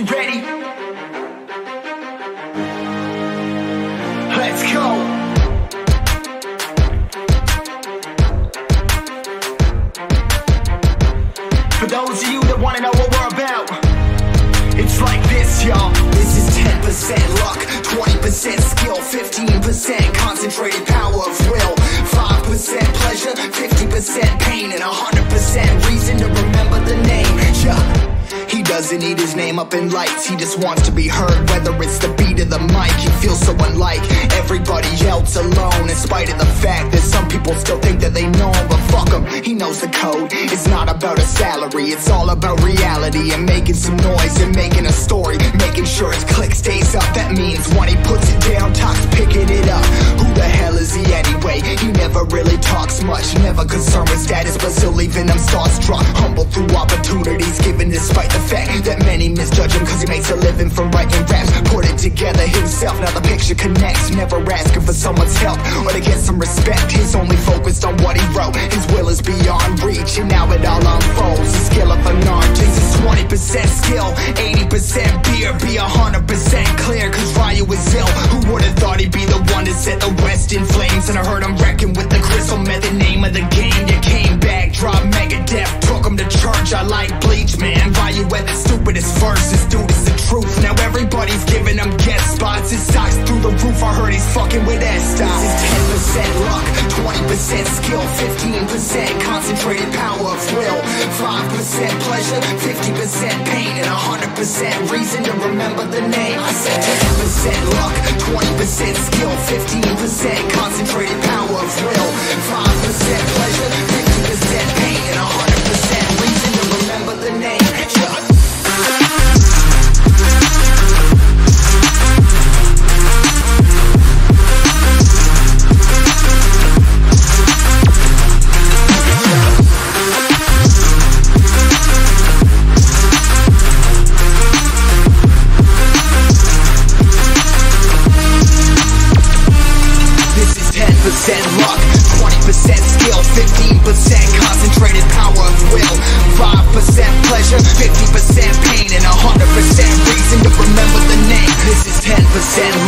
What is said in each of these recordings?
You ready? Let's go. For those of you that wanna know what we're about, it's like this, y'all. This is 10% luck, 20% skill, 15% concentrated power of will, 5% pleasure, 50% pain, and 100% Need his name up in lights, he just wants to be heard, whether it's the beat of the mic. He feels so unlike everybody else alone, in spite of the fact that some people still think that they know him, but fuck him, he knows the code. It's not about a salary, it's all about reality and making some noise and making a story, making sure his click stays up. That means when he puts it down, talks picking it up. Who the hell is he anyway? He never really talks much, never concerned with status, but still leaving them starstruck. Humble through opportunities given despite the fact that many misjudge him cause he makes a living from writing raps. Put it together himself, now the picture connects. Never asking for someone's help or to get some respect. He's only focused on what he wrote. His will is beyond reach, and now it all unfolds. The skill of a is 20% skill, 80% beer, be 100% clear. Cause Ryu is ill. Who would've thought he'd be the one to set the West in flames? And I heard him wrecking with the crystal method, name of the game. You came back, dropped Megadeth, took him to church. I like Bleach, man. Ryu at the stupidest verses, dude, it's the concentrated power of will, 5% pleasure, 50% pain, and 100% reason to remember the name. I said 10% luck, 20% skill, 15% 50% concentrated power of will. 5% pleasure, 50% pain And 100% reason to remember the name. This is 10%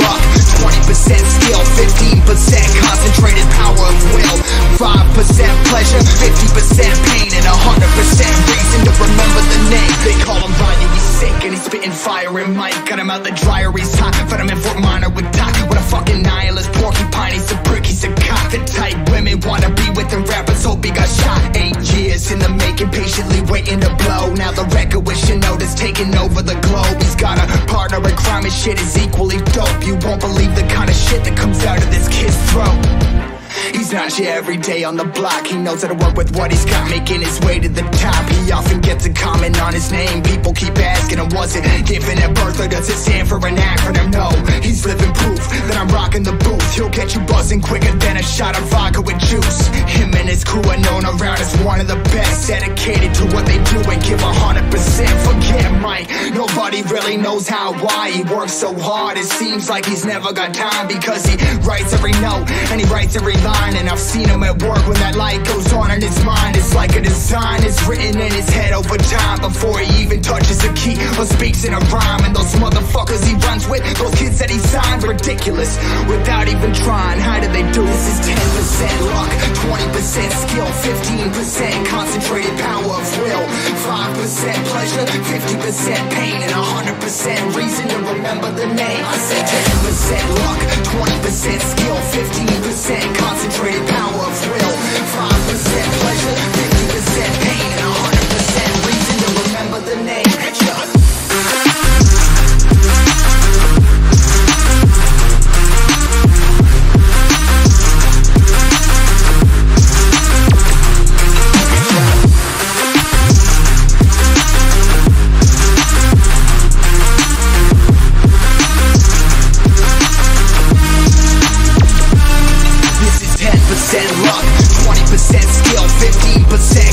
luck, 20% skill 15% concentrated power of will. 5% pleasure, 50% pain And 100% reason to remember the name. They call him Ryan, he's sick and he's spitting fire and Mike Got him out the dry blow. Now the record with Shinoda's taking over the globe. He's got a partner in crime, his shit is equally dope. You won't believe the kind of shit that comes out of this kid's throat. He's not your everyday on the block. He knows how to work with what he's got, making his way to the top. He often gets a comment on his name. People keep asking him, was it given at birth or does it stand for an acronym? No, he's living proof that I'm rocking the booth. He'll get you buzzing quicker than a shot of vodka with juice. Him and his crew are known around as one of the best, dedicated to what they do and give a hundred percent. Forget Mike, nobody really knows how why he works so hard. It seems like he's never got time because he writes every note and he writes every line. And I've seen him at work when that light goes on in his mind. It's like a design is written in his head over time before he even touches a key or speaks in a rhyme. And those motherfuckers he runs with, those kids that he signed, ridiculous without even trying. How do they do this? Is 10% luck, 20% skill, 15% concentrated power of will, 5% pleasure, 50% pain, and 100% reason to remember the name. I said 10% luck, 20% 20% skill, 15%